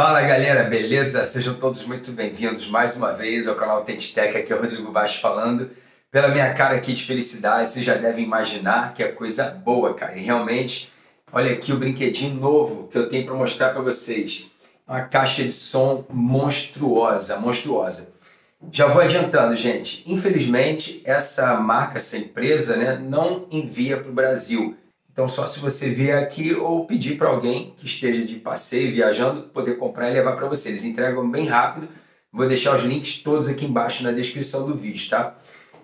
Fala galera, beleza? Sejam todos muito bem-vindos mais uma vez ao canal Tech. Aqui é o Rodrigo Baixo falando. Pela minha cara aqui de felicidade, vocês já devem imaginar que é coisa boa, cara. E realmente, olha aqui o brinquedinho novo que eu tenho para mostrar para vocês. Uma caixa de som monstruosa, monstruosa. Já vou adiantando, gente. Infelizmente, essa marca, essa empresa, né, não envia para o Brasil. Então, só se você vier aqui ou pedir para alguém que esteja de passeio, viajando, poder comprar e levar para você. Eles entregam bem rápido. Vou deixar os links todos aqui embaixo na descrição do vídeo, tá?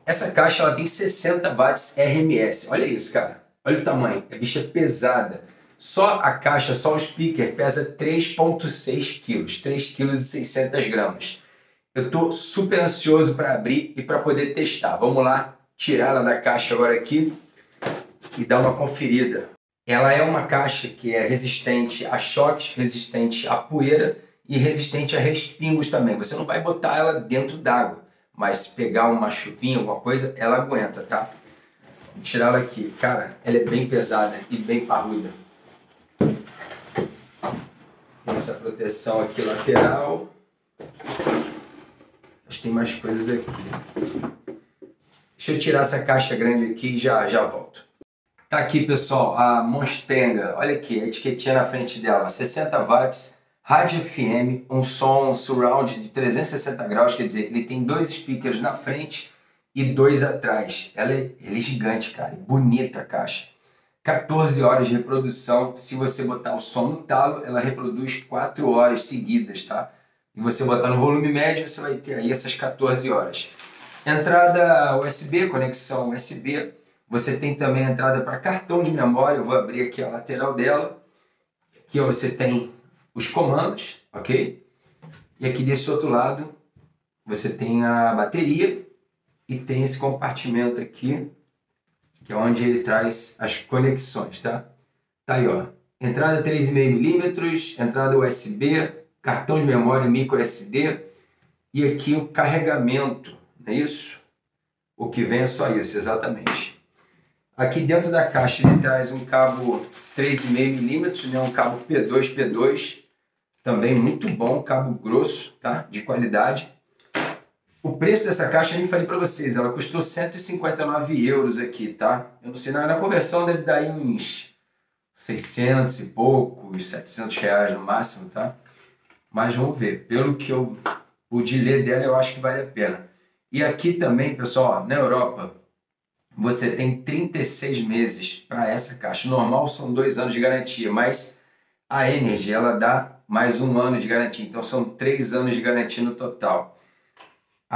Essa caixa ela tem 60 watts RMS. Olha isso, cara. Olha o tamanho. A bicha é pesada. Só a caixa, só o speaker pesa 3.6 quilos, 3 quilos e 600 gramas. Eu tô super ansioso para abrir e para poder testar. Vamos lá, tirar ela da caixa agora aqui e dar uma conferida. Ela é uma caixa que é resistente a choques, resistente a poeira e resistente a respingos também. Você não vai botar ela dentro d'água, mas se pegar uma chuvinha, alguma coisa, ela aguenta, tá? Vou tirar ela aqui. Cara, ela é bem pesada e bem parruda. Essa proteção aqui lateral. Acho que tem mais coisas aqui. Deixa eu tirar essa caixa grande aqui e já, já volto. Tá aqui, pessoal, a Monstenga. Olha aqui, a etiquetinha na frente dela. 60 watts, rádio FM, um som surround de 360 graus, quer dizer, ele tem dois speakers na frente e dois atrás. Ela é, é gigante, cara. Bonita a caixa. 14 horas de reprodução. Se você botar o som no talo, ela reproduz 4 horas seguidas, tá? E você botar no volume médio, você vai ter aí essas 14 horas. Entrada USB, conexão USB você tem também entrada para cartão de memória. Eu vou abrir aqui a lateral dela. Aqui ó, você tem os comandos, ok? E aqui desse outro lado você tem a bateria e tem esse compartimento aqui, que é onde ele traz as conexões, tá? Tá aí, ó. Entrada 3,5mm, entrada USB, cartão de memória micro SD e aqui o carregamento, não é isso? O que vem é só isso, exatamente. Aqui dentro da caixa ele traz um cabo 3,5mm, né, um cabo P2, P2, também muito bom, cabo grosso, tá? de qualidade. O preço dessa caixa eu falei para vocês, ela custou 159 euros aqui, tá? Eu não sei, na conversão deve dar uns 600 e poucos, 700 reais no máximo, tá? Mas vamos ver, pelo que eu pude ler dela, eu acho que vale a pena. E aqui também, pessoal, na Europa, você tem 36 meses para essa caixa. Normal são dois anos de garantia, mas a Energy ela dá mais um ano de garantia, então são três anos de garantia no total.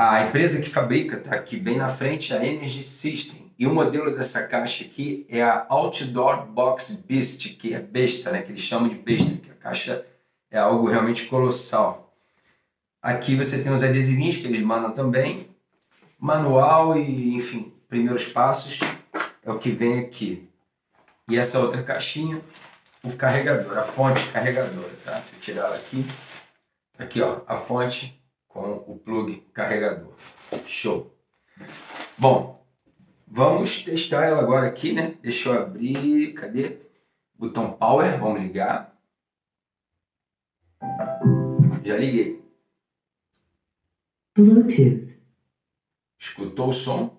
A empresa que fabrica está aqui bem na frente, a Energy System. E o modelo dessa caixa aqui é a Outdoor Box Beast, que é besta, né? que eles chamam de besta, que a caixa é algo realmente colossal. Aqui você tem os adesivinhos que eles mandam também, manual e, enfim, primeiros passos é o que vem aqui. E essa outra caixinha, o carregador, a fonte carregadora, tá? Deixa eu tirar ela aqui. Aqui, ó, a fonte com o plug carregador. Show! Bom, vamos testar ela agora aqui, né? Deixa eu abrir, cadê? Botão Power, vamos ligar. Já liguei. Bluetooth. Escutou o som?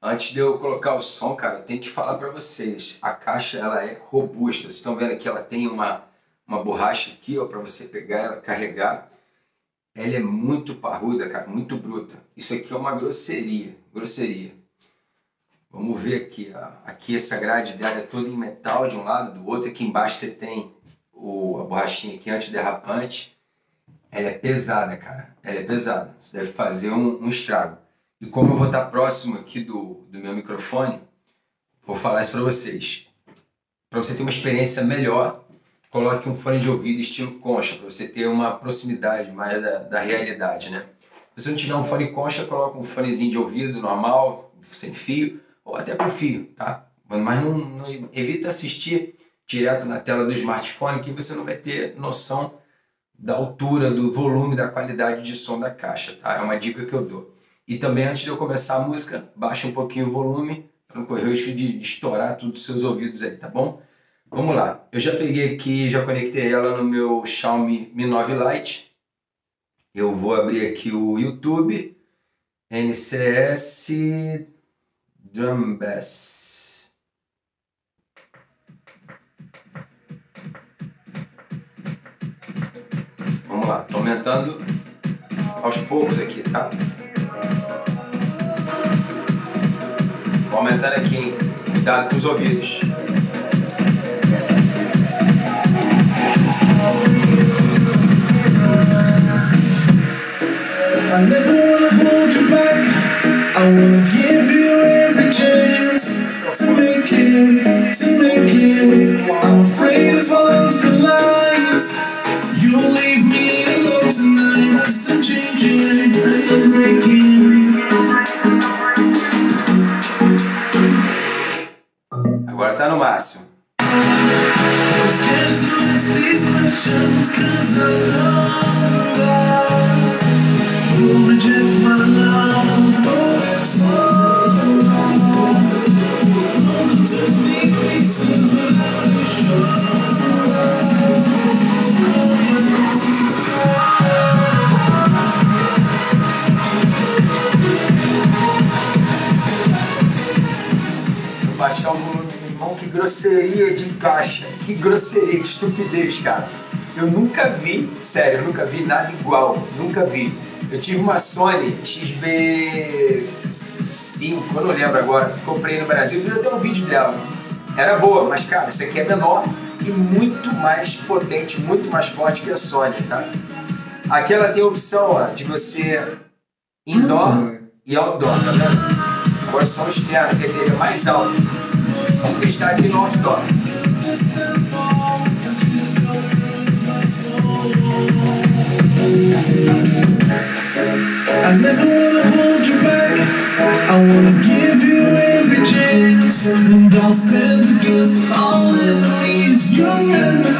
Antes de eu colocar o som, cara, eu tenho que falar para vocês. A caixa ela é robusta. Vocês estão vendo que ela tem uma, uma borracha aqui, ó, para você pegar ela, carregar. Ela é muito parruda, cara, muito bruta. Isso aqui é uma grosseria, grosseria. Vamos ver aqui, ó. aqui essa grade dela é toda em metal de um lado, do outro. Aqui embaixo você tem o, a borrachinha aqui antiderrapante. Ela é pesada, cara. Ela é pesada. Você deve fazer um, um estrago. E como eu vou estar próximo aqui do, do meu microfone, vou falar isso para vocês. Para você ter uma experiência melhor, coloque um fone de ouvido estilo concha, para você ter uma proximidade mais da, da realidade, né? Se você não tiver um fone concha, coloque um fonezinho de ouvido normal, sem fio, ou até com fio, tá? Mas não, não evita assistir direto na tela do smartphone que você não vai ter noção da altura, do volume, da qualidade de som da caixa, tá? É uma dica que eu dou. E também antes de eu começar a música, baixa um pouquinho o volume para não correr o risco de, estourar tudo os seus ouvidos aí, tá bom? Vamos lá. Eu já peguei aqui, já conectei ela no meu Xiaomi Mi 9 Lite. Eu vou abrir aqui o YouTube, NCS Drum Bass. Vamos lá, tô aumentando aos poucos aqui, tá? Vou aumentando aqui, hein? Cuidado com os ouvidos. I never wanna hold you back. I wanna give you every chance to make it, to make it. I'm afraid if our love collides, you'll leave me alone tonight. Cause I'm changing I'm breaking. Agora tá no máximo. Cause I love Baixar o volume, que grosseria de caixa, que grosseria, que estupidez, cara. Eu nunca vi, sério, eu nunca vi nada igual, nunca vi. Eu tive uma Sony XB5, eu não lembro agora, comprei no Brasil, fiz até um vídeo dela. Era boa, mas cara, essa aqui é menor e muito mais potente, muito mais forte que a Sony, tá? Aqui ela tem a opção ó, de você indoor e outdoor, tá vendo? Agora som externo, quer dizer, ele é mais alto. Vamos testar aqui no outdoor. I never wanna hold you back. I wanna give you every chance. And I'll stand against all enemies, your enemies.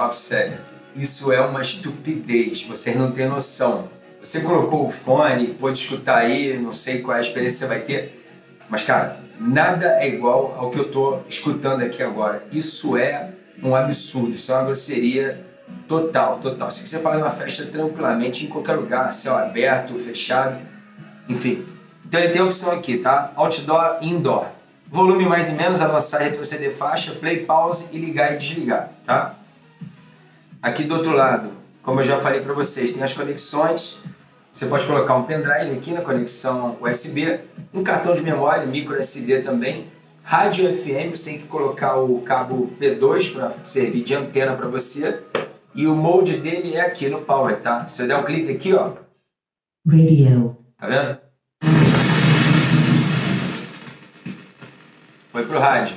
Papo sério. Isso é uma estupidez. Vocês não têm noção. Você colocou o fone, pôde escutar aí, não sei qual é a experiência que você vai ter. Mas, cara, nada é igual ao que eu tô escutando aqui agora. Isso é um absurdo, isso é uma grosseria total, total. Se você faz uma festa tranquilamente em qualquer lugar, céu aberto, fechado, enfim. Então ele tem a opção aqui, tá? Outdoor e indoor. Volume mais e menos, avançar, retroceder faixa, play, pause e ligar e desligar, tá? Aqui do outro lado, como eu já falei para vocês, tem as conexões. Você pode colocar um pendrive aqui na conexão USB, um cartão de memória, micro SD também, rádio FM, você tem que colocar o cabo P2 para servir de antena para você. E o mode dele é aqui no power, tá? Se eu der um clique aqui, ó. Radio. Tá vendo? Foi pro rádio.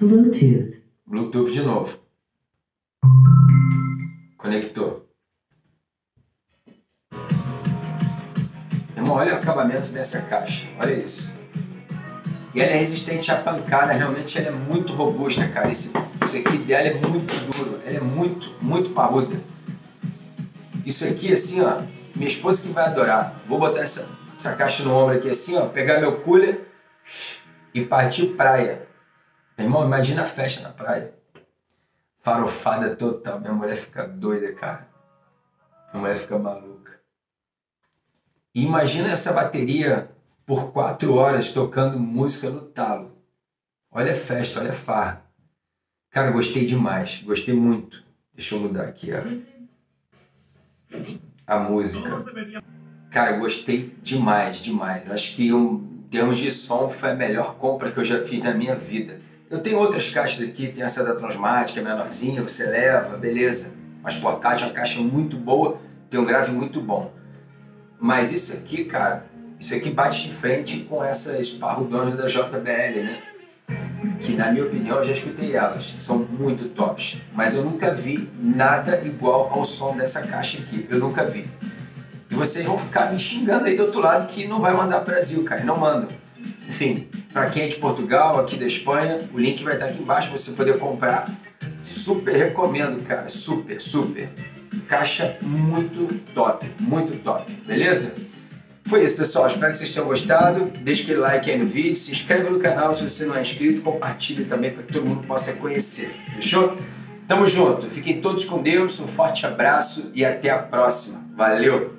Bluetooth. Bluetooth de novo. Conectou. Irmão, olha o acabamento dessa caixa. Olha isso. E ela é resistente à pancada, realmente ela é muito robusta, cara. Esse, isso aqui dela é muito duro, ela é muito, muito parruda. Isso aqui, assim, ó, minha esposa que vai adorar. Vou botar essa, essa caixa no ombro aqui, assim, ó, pegar meu cooler e partir praia. Irmão, imagina a festa na praia. Farofada total. Minha mulher fica doida, cara. Minha mulher fica maluca. E imagina essa bateria por quatro horas tocando música no talo. Olha a festa, olha a farra. Cara, gostei demais, gostei muito. Deixa eu mudar aqui a, a música. Cara, gostei demais, demais. Acho que em termos de som foi a melhor compra que eu já fiz na minha vida. Eu tenho outras caixas aqui, tem essa da Transmart, que é menorzinha, você leva, beleza. Mas portátil é uma caixa muito boa, tem um grave muito bom. Mas isso aqui, cara, Isso aqui bate de frente com essas parrudonas da JBL, né? Que na minha opinião eu já escutei elas, são muito tops. Mas eu nunca vi nada igual ao som dessa caixa aqui. Eu nunca vi. E vocês vão ficar me xingando aí do outro lado que não vai mandar Brasil, cara. Não mandam. Enfim, para quem é de Portugal, aqui da Espanha, o link vai estar aqui embaixo para você poder comprar. Super recomendo, cara. Super, super. Caixa muito top, muito top. Beleza? Foi isso, pessoal. Espero que vocês tenham gostado. Deixe aquele like aí no vídeo. Se inscreve no canal se você não é inscrito. Compartilhe também para que todo mundo possa conhecer. Fechou? Tamo junto. Fiquem todos com Deus. Um forte abraço e até a próxima. Valeu!